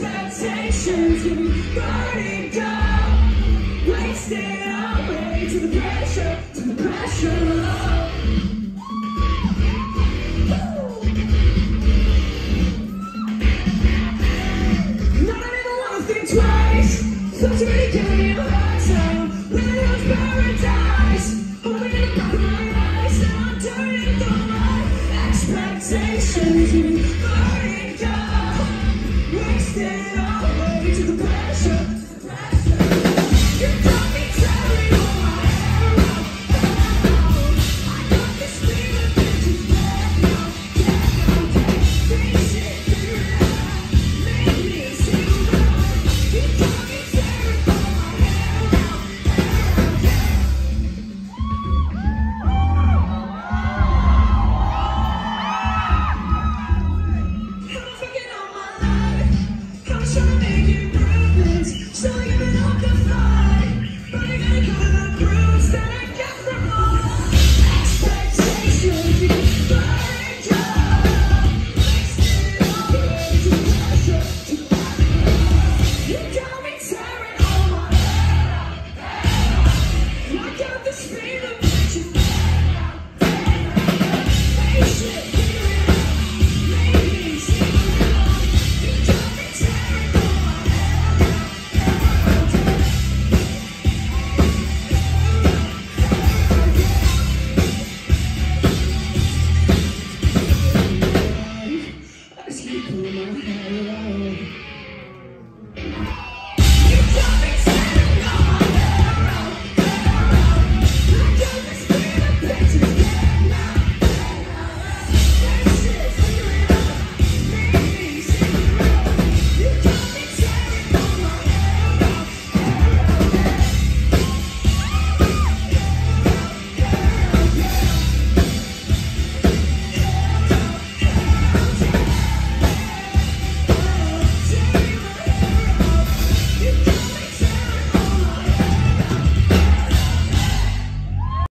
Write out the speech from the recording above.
expectations can burning down. Wasted away to the pressure, to the pressure. Satan.